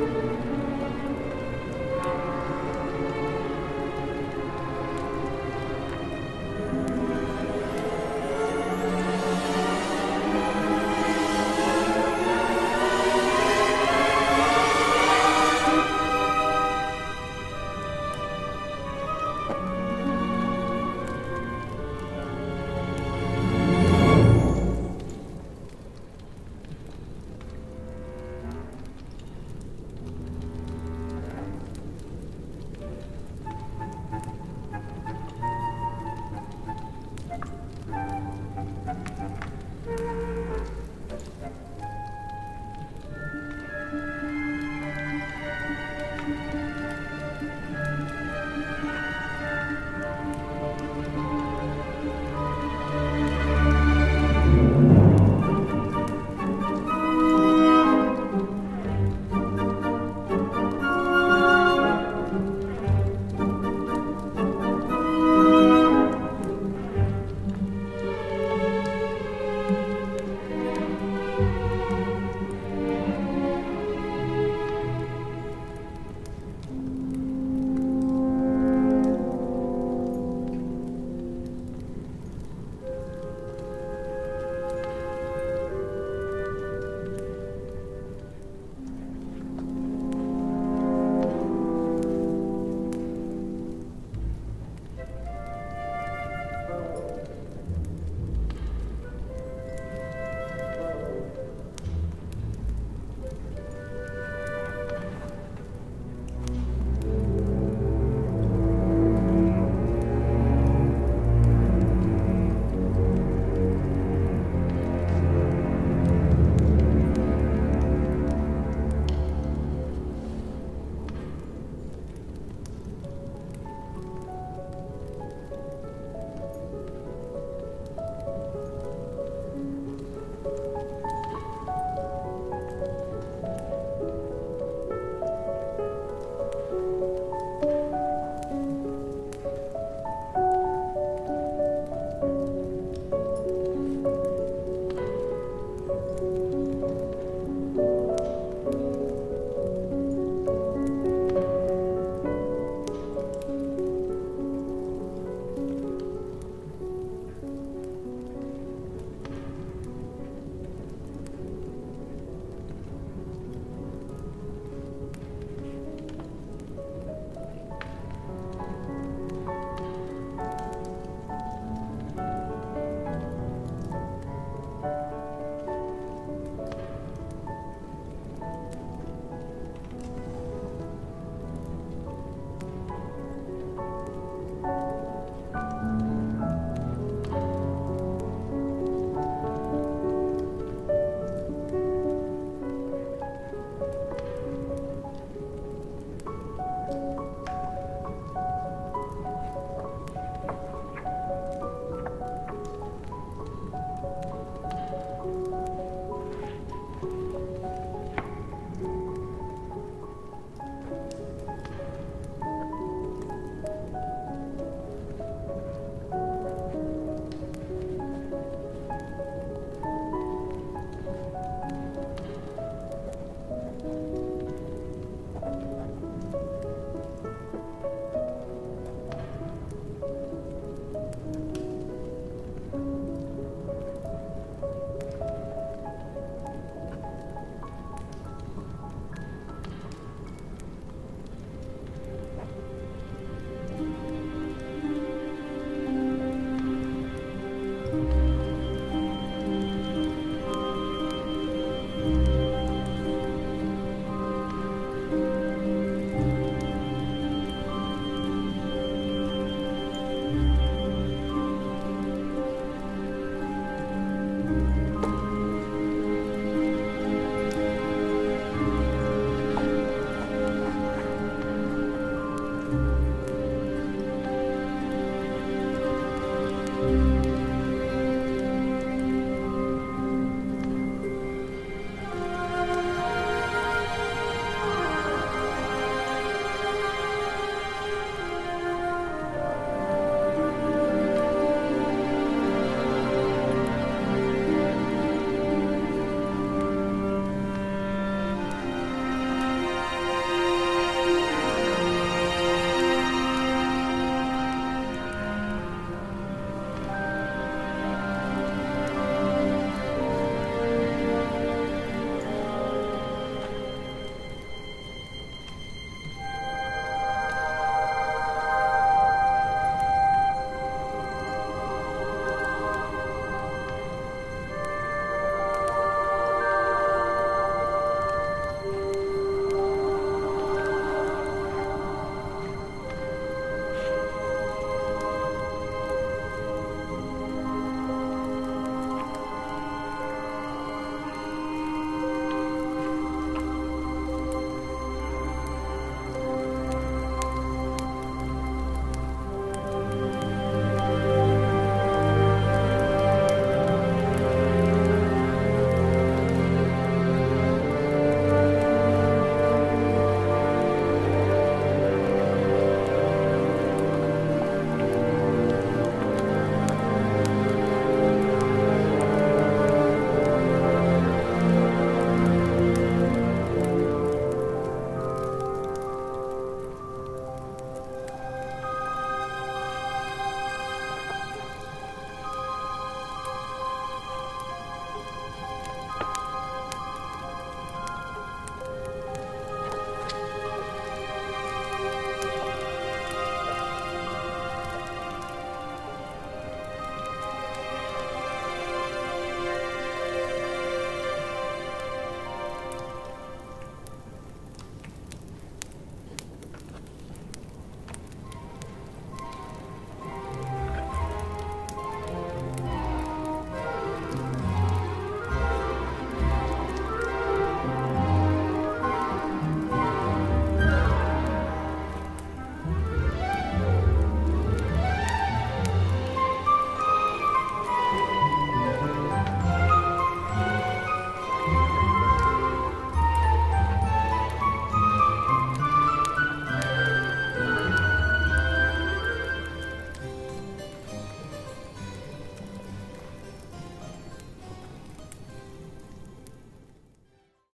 Música